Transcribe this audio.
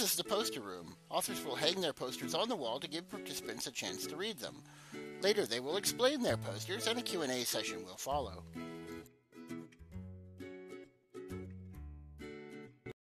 This is the poster room. Authors will hang their posters on the wall to give participants a chance to read them. Later they will explain their posters and a Q&A session will follow.